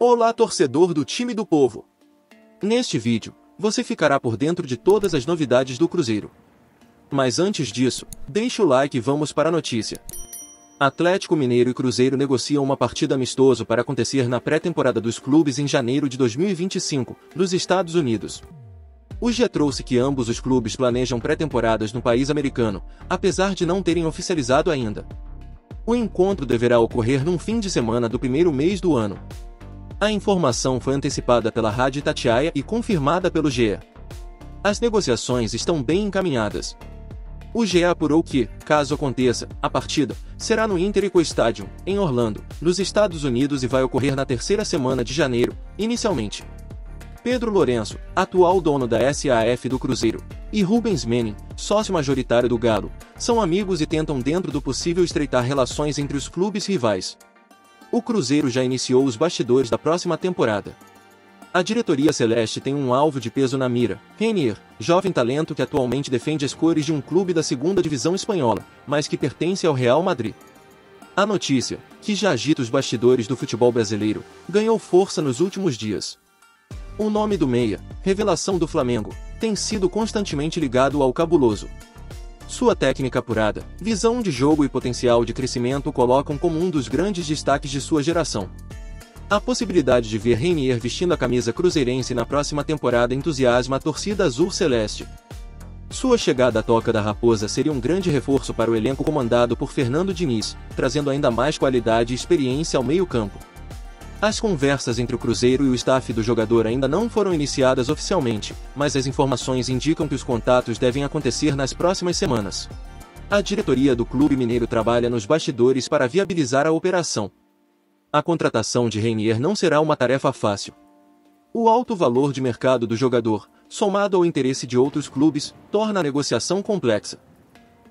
Olá torcedor do time do povo! Neste vídeo, você ficará por dentro de todas as novidades do Cruzeiro. Mas antes disso, deixe o like e vamos para a notícia. Atlético Mineiro e Cruzeiro negociam uma partida amistoso para acontecer na pré-temporada dos clubes em janeiro de 2025, nos Estados Unidos. O GE trouxe que ambos os clubes planejam pré-temporadas no país americano, apesar de não terem oficializado ainda. O encontro deverá ocorrer num fim de semana do primeiro mês do ano. A informação foi antecipada pela Rádio Itatiaia e confirmada pelo GE. As negociações estão bem encaminhadas. O GE apurou que, caso aconteça, a partida será no Interico Stadium, em Orlando, nos Estados Unidos e vai ocorrer na terceira semana de janeiro, inicialmente. Pedro Lourenço, atual dono da SAF do Cruzeiro, e Rubens Menin, sócio majoritário do Galo, são amigos e tentam dentro do possível estreitar relações entre os clubes rivais. O Cruzeiro já iniciou os bastidores da próxima temporada. A diretoria celeste tem um alvo de peso na mira, Renier, jovem talento que atualmente defende as cores de um clube da segunda divisão espanhola, mas que pertence ao Real Madrid. A notícia, que já agita os bastidores do futebol brasileiro, ganhou força nos últimos dias. O nome do meia, revelação do Flamengo, tem sido constantemente ligado ao cabuloso. Sua técnica apurada, visão de jogo e potencial de crescimento colocam como um dos grandes destaques de sua geração. A possibilidade de ver Reinier vestindo a camisa cruzeirense na próxima temporada entusiasma a torcida azul celeste. Sua chegada à Toca da Raposa seria um grande reforço para o elenco comandado por Fernando Diniz, trazendo ainda mais qualidade e experiência ao meio-campo. As conversas entre o Cruzeiro e o staff do jogador ainda não foram iniciadas oficialmente, mas as informações indicam que os contatos devem acontecer nas próximas semanas. A diretoria do Clube Mineiro trabalha nos bastidores para viabilizar a operação. A contratação de Reinier não será uma tarefa fácil. O alto valor de mercado do jogador, somado ao interesse de outros clubes, torna a negociação complexa.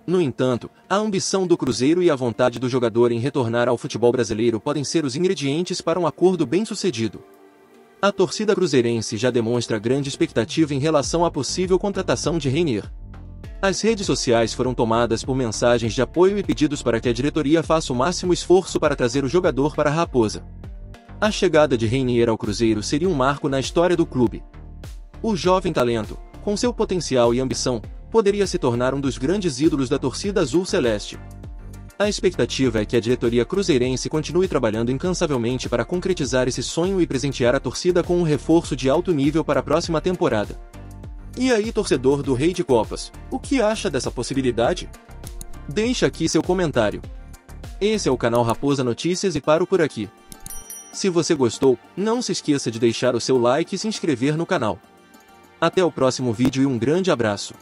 No entanto, a ambição do Cruzeiro e a vontade do jogador em retornar ao futebol brasileiro podem ser os ingredientes para um acordo bem-sucedido. A torcida cruzeirense já demonstra grande expectativa em relação à possível contratação de Reinier. As redes sociais foram tomadas por mensagens de apoio e pedidos para que a diretoria faça o máximo esforço para trazer o jogador para a Raposa. A chegada de Reinier ao Cruzeiro seria um marco na história do clube. O jovem talento, com seu potencial e ambição, poderia se tornar um dos grandes ídolos da torcida azul celeste. A expectativa é que a diretoria cruzeirense continue trabalhando incansavelmente para concretizar esse sonho e presentear a torcida com um reforço de alto nível para a próxima temporada. E aí, torcedor do Rei de Copas, o que acha dessa possibilidade? Deixe aqui seu comentário. Esse é o canal Raposa Notícias e paro por aqui. Se você gostou, não se esqueça de deixar o seu like e se inscrever no canal. Até o próximo vídeo e um grande abraço.